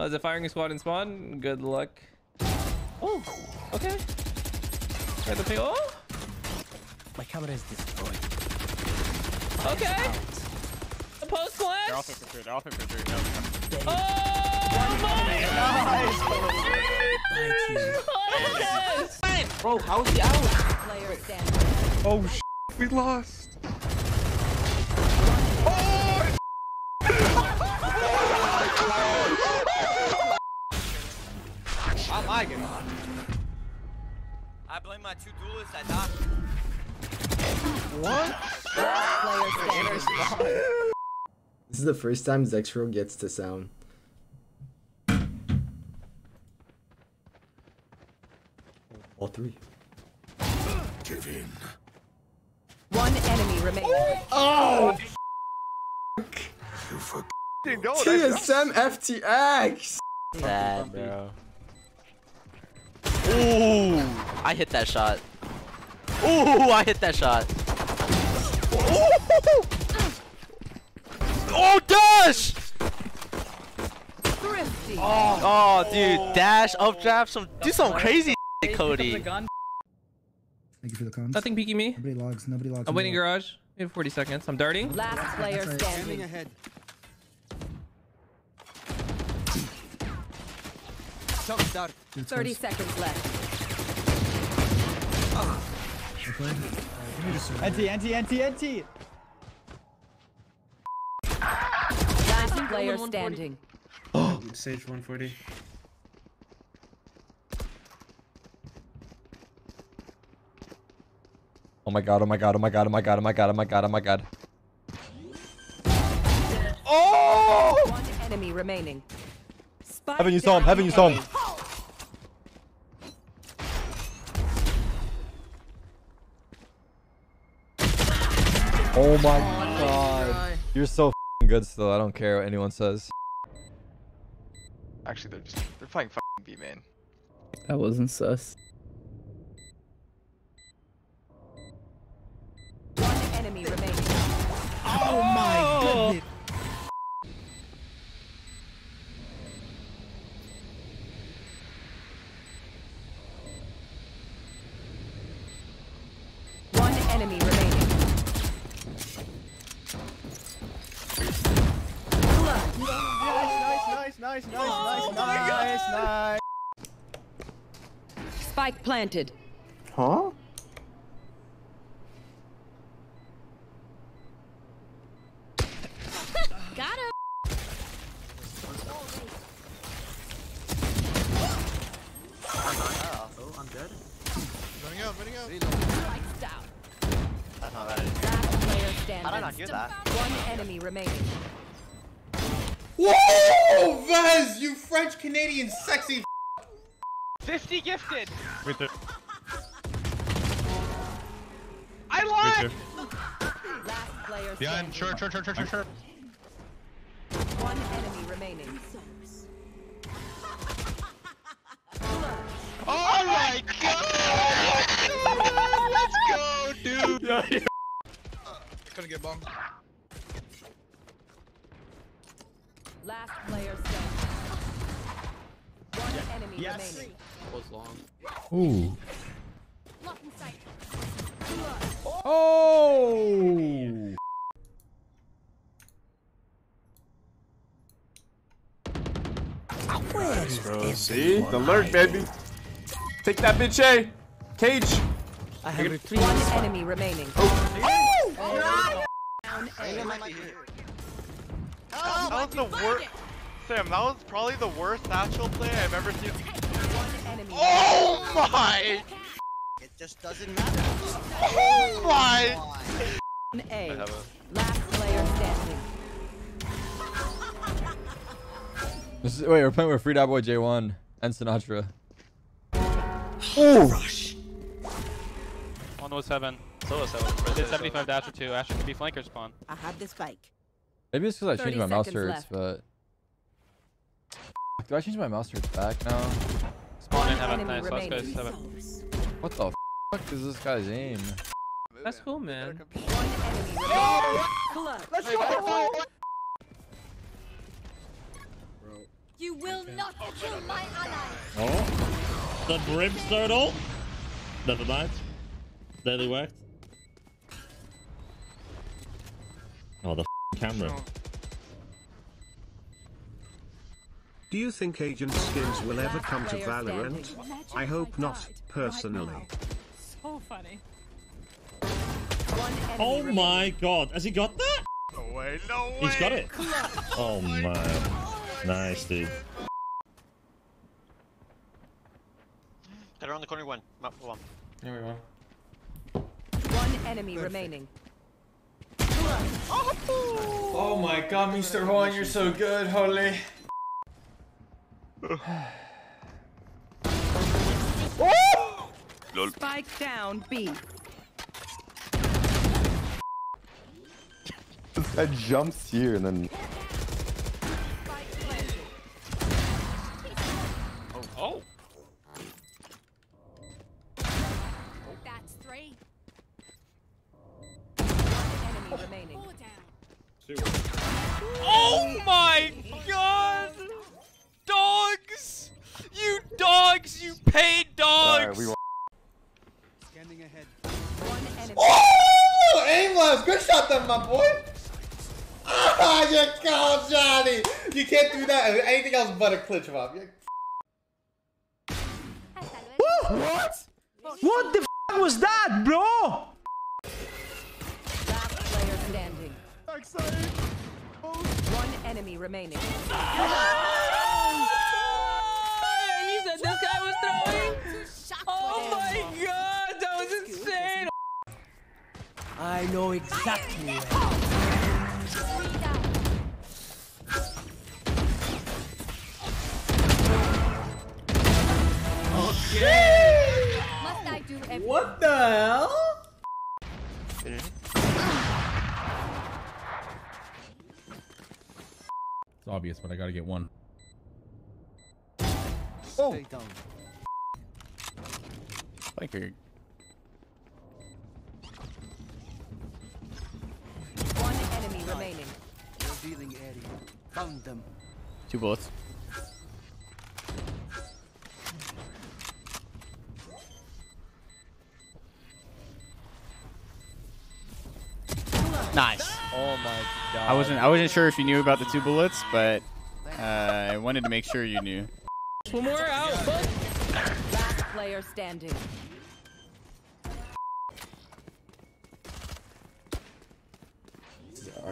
Oh, is it firing a squad in spawn? Good luck. Oh, okay. Try the ping. Oh, My camera is destroyed. okay. The post They're all plant. for three. They're all for three. No, they're Oh my Thank you. What is? Bro, how's he out? Oh, sh we lost. Oh, I'm lagging. I blame my two duelists. I knocked. Player standing. This is the first time Zexro gets to sound. All three. Give in. One enemy remaining. Oh! Didn't go. TSM FTX! Sad, bro. Ooh, I hit that shot. Ooh, I hit that shot. Ooh. Oh, dash! Thrifty. Oh, dude, dash, updraft, some do some crazy shit, Cody. Thank you for the comms. Nothing peeking me. Nobody logs. Nobody logs. I'm waiting nobody garage. We have 40 seconds. I'm darting. Last player That's right. standing. ahead. Shock start. logs. Dude, it's 30 seconds left. Okay. Alright, give me the server. Anti, anti, anti, anti. Last player standing. Oh. Sage 140. Oh my god, oh my god, oh my god, oh my god, oh my god, oh my god, oh my god. One oh! enemy remaining. Spike Heaven, you saw him, down Heaven, you saw him. Oh my oh god. You're so fing good still, I don't care what anyone says. Actually, they're just they're playing fucking B main. That wasn't sus. One enemy remaining. Oh my goodness. One enemy remaining. Nice, nice, oh nice, nice, nice, nice, nice. Spike planted. Huh? Got him. Running out, running out. Lights down. Last player standing. How did I not hear that? One enemy remaining. Whoa! Vez, you French Canadian sexy 50 gifted. Wait there. I Wait lied. there. Last player Behind. standing. Short, short, short, short, short, short. One enemy remaining. Oh my god! Let's go, dude. I couldn't get bombed. Last player standing. One enemy Yes. remaining. Ooh. Oh! Bro, see? The lurk, baby. Take that bitch, A. Cage. I have retreated. One enemy remaining. Oh. oh, oh! Down A. That was the worst. Sam, that was probably the worst natural play I've ever seen. Oh my! It just doesn't matter. Oh my! remaining. A. Last player standing. This is, wait, we're playing with Free Dad Boy J1 and sinatraa. Oh! One was seven. So was seven. Did 75 dash or two. Asher could be flanker spawn. I have the spike. Maybe it's because I changed my mouse seconds hertz, left. but... Do I change my mouse hertz back now? Spawn in One heaven. Nice. Let's go seven. What the fuck is this guy's aim? That's cool, man. One enemy remaining. Clutch. Let's go! You will not kill my ally. Oh, the brimstone ult. Never mind. Barely worked. Camera. Do you think Agent Skins will ever come to Valorant? I hope not, personally. So funny. Oh my god, has he got that? No way, no way. He's got it. Oh my. Nice, dude. Get around the corner one. Map one. Here we go. One enemy remaining. Oh my god, Mr. Juan, you're so good, holy. Spike down B. This guy jumps here and then. Aimless. Good shot, then, my boy. Ah, you go, Johnny. You can't do that. Anything else but a clinch him up. You- What? What the f was that, bro? Last player standing. One enemy remaining. he said this guy was throwing. Oh my god, that was insane. I know exactly where. Must do everything? What the hell? It's obvious, but I gotta get one. Oh. Stay down. Thank you. Revealing area. Found them. Two bullets. Nice. Oh my god. I wasn't I wasn't sure if you knew about the two bullets, but uh, I wanted to make sure you knew. One more out. Last player standing.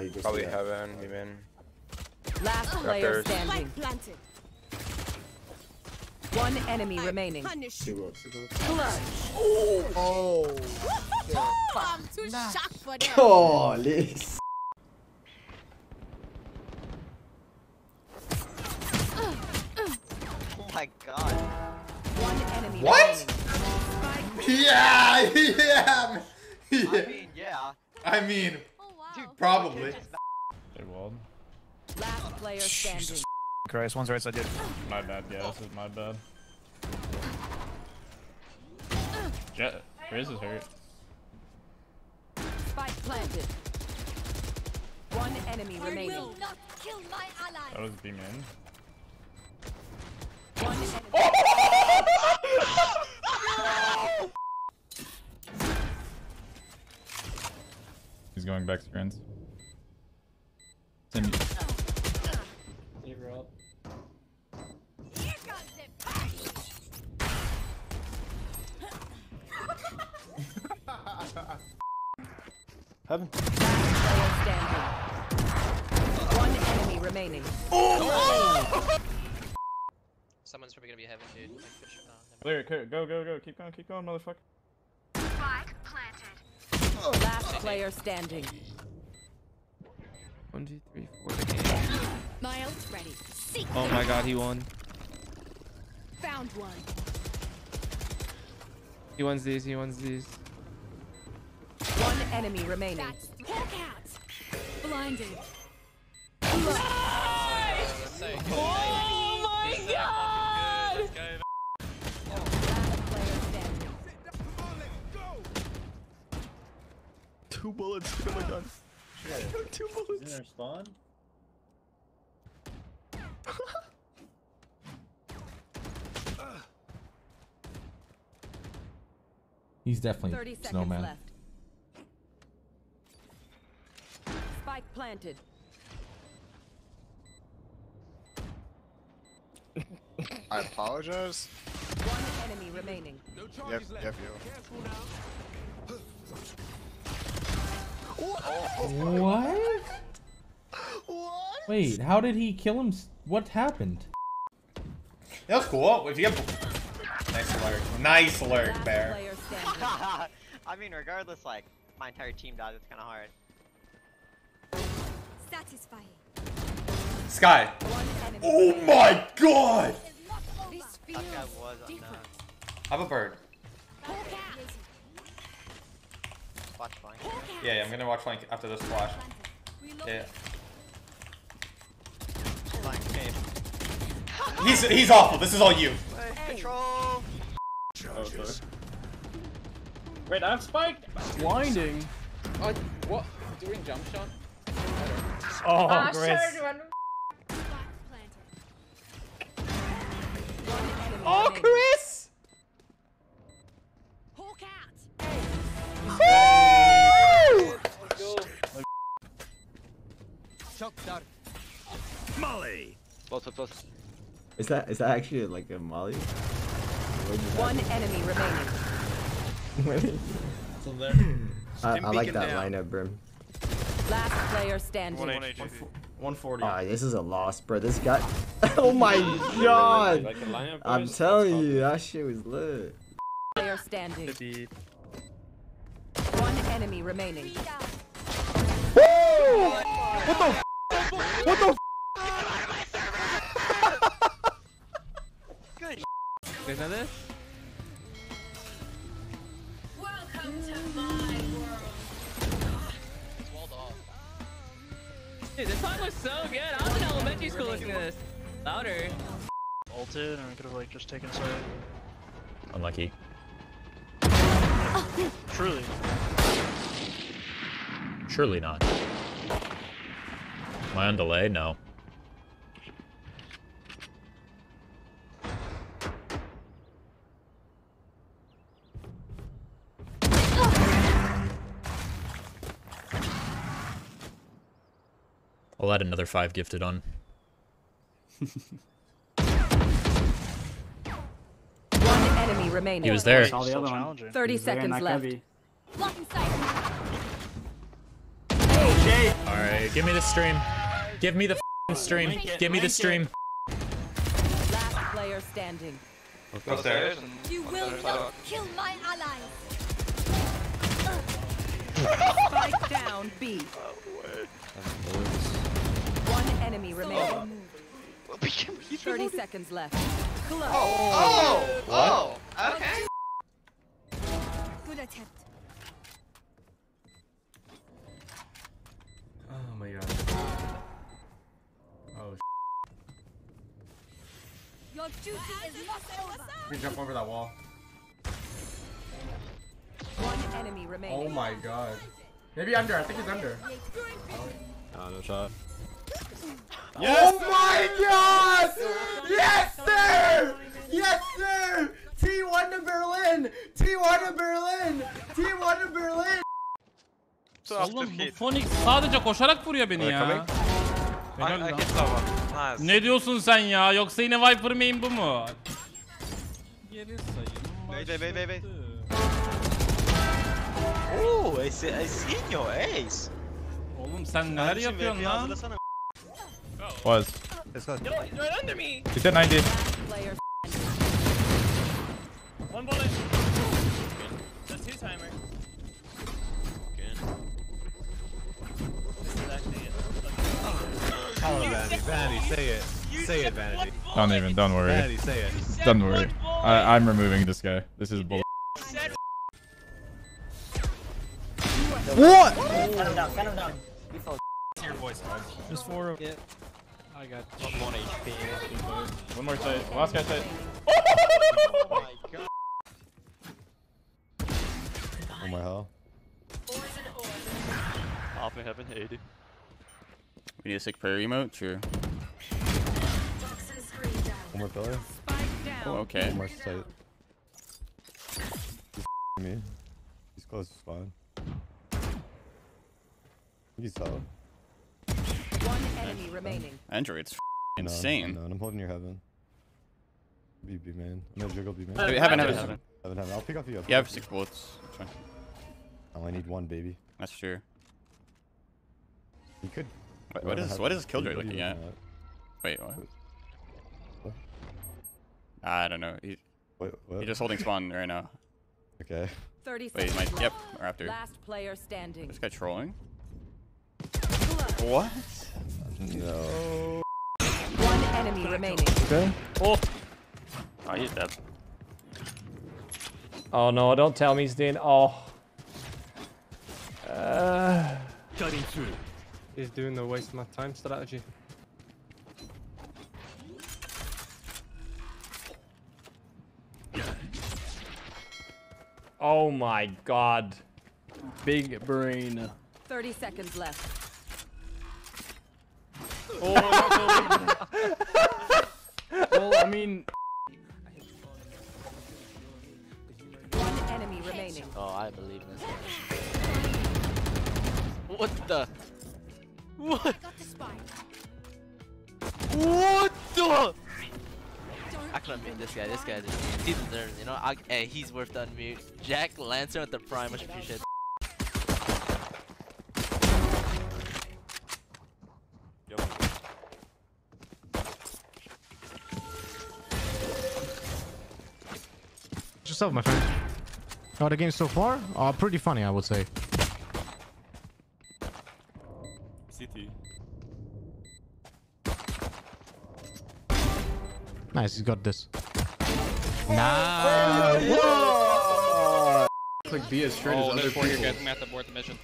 You just Probably yeah. heaven, even. Last player Raptors. standing. One enemy remaining. Two bullets, two bullets. Clutch. Oh. I'm too shocked for them. Oh, Liz. Oh my god. One enemy What? remaining. Yeah, yeah. I mean, yeah. I mean, Oh wow. Probably. They walled. Last player standing. Christ, one's right side, dude. My bad, yeah, this is my bad. Uh. Jet, Riz is hurt. Spike planted. One enemy remaining. not kill my ally. That was B man. One enemy. going back screens. Here comes the party. Heaven. One enemy remaining. Oh! Someone's probably gonna be heaven, dude. Like, for sure. Oh, clear, clear. Go, go, go. Keep going, keep going, motherfucker. Last player standing. One, two, three, four. My ult's ready. Seek. Oh my god, he won. Found one. He wins these. He wins these. One enemy remaining. Hawk out. Blinded. Oh my god! two bullets to my gun. Sure. I took two bullets. Is in our spawn? He's definitely snowman. Left. Spike planted. I apologize. One enemy remaining. No yep, left. yep, you. What? what? Wait, how did he kill him? What happened? That was cool. If you get nice alert, nice alert, bear. I mean, regardless, like my entire team died. It's kind of hard. Satisfying. Sky. Oh my god! This That guy was different. Have a bird. watch flank. Yeah, yeah, I'm gonna watch flank after this flash. Yeah. He's he's awful. This is all you. Control. Wait, I'm spiked. Blinding. Oh, what? Doing jump shot? Oh, Grace. One Oh. Chris! Close, close, close. Is that is that actually like a molly? Where did that- One enemy remaining. I, I like that lineup, Brim. Last player standing. 140. Ah, this is a loss, bro. This guy. oh my god! I'm telling you, that shit was lit. Player standing. One enemy remaining. What the? F what the? F guys know this? Dude, this song was so good. I was in elementary school listening to this. Louder. Ulted, and we could have like just taken side. Unlucky. Truly. Surely not. Am I on delay? No. I'll add another five gifted on. One enemy remaining. He was there. Saw the other one. 30 seconds left. Alright, give me the stream. Give me the f***ing stream. Give me the stream. Last player standing. Upstairs. You will not kill my allies. Spike down B. One enemy remaining. 30 seconds left. Close. Oh! Oh! Okay. Good attempt. Oh my god. Oh, Your duty is not over. you can jump over that wall. One enemy remaining. Oh my god. Maybe under. I think he's under. Oh, no shot. Oh my god! Yes, sir! Yes, sir! T1 to Berlin! T1 to Berlin! T1 to Berlin! Oğlum bu Phoenix sadece koşarak vuruyor beni ya. Helal lan. Ne diyorsun sen ya? Yoksa yine Viper main bu mu? Geri sayım wait, wait, wait. başladı. Oh, I see, I seen your ace. Oğlum sen neler yapıyorsun lan? Was. Right under me. He's at 90. Player One bullet. That's his timer. Hello, Vanity. Vanity, say it. Say it, Vanity. Don't even, don't worry. Vanity, say it. Don't worry. I, I'm removing this guy. This is bull. What? Just four of it. I got One HP. One more side. Last guy side. Oh my god. Oh my hell. Off in heaven, 80. We need a sick prayer emote, sure. One more pillar. Oh, okay. One more side. me. He's close to spawn. He's solid. One enemy remaining. Android's No, insane. No, I'm holding your heaven. B, B man. I'm gonna jiggle B man. Heaven, heaven, heaven, heaven. Heaven, heaven. I'll pick up you. You have six bullets. I only need one, baby. That's true. You could. What, go what to is heaven. what is Killjoy You- you looking at? Wait, what? What? I don't know. He, Wait, what? He's just holding spawn right now. Okay. 30 Wait, he seconds might. Yep, left. Raptor. Last player standing. This guy trolling. What? No. One enemy remaining. Okay. Oh. Oh, he's dead. Oh no, don't tell me he's doing. Oh. Uh, Cutting through. He's doing the waste my time strategy. oh my god. Big brain. 30 seconds left. Oh, well, I mean, One enemy remaining. Oh, I believe in this. What the? What? What the? I can unmute this guy. This guy just he deserves. You know, I, hey, he's worth the unmute. Jack Lancer at the prime. Much appreciated. Yourself, my friend. Oh, the game so far? Uh, pretty funny, I would say. CT. Nice, he's got this. Click B as straight Oh, as other four here, people. guys. We have to abort the mission.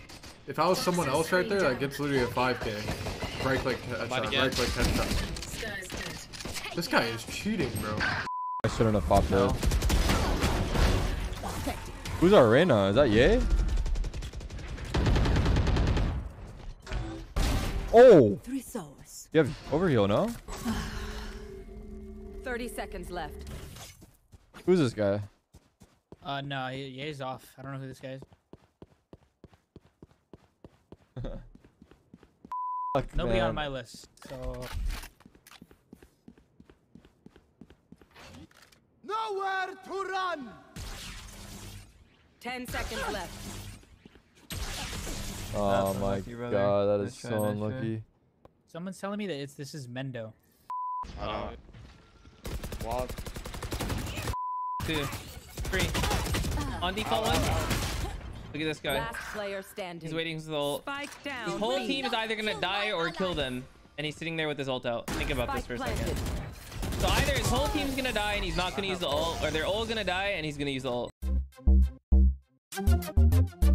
If I was someone else right there, that gets literally a 5k. Right click, Fight headshot, right click, headshot. This guy is cheating, bro. I shouldn't have popped it. Who's our Reyna? Is that Ye? Oh! Three souls. You have overheal, no? 30 seconds left. Who's this guy? Uh, no, he, yeah, he's off. I don't know who this guy is. Fuck, Nobody on my list, so. Nowhere to run! 10 seconds left. Oh my unlucky, god, that is so unlucky. Someone's telling me that it's this is Mendo. Uh, Wall. Two. Three. On default one. Look at this guy. Last player standing. He's waiting for the ult. Spike down. His whole team is either gonna die or kill them, and he's sitting there with his ult out. Think about this for a second. planted. So either his whole team's gonna die and he's not gonna use the ult, or they're all gonna die and he's gonna use the ult. Thank you.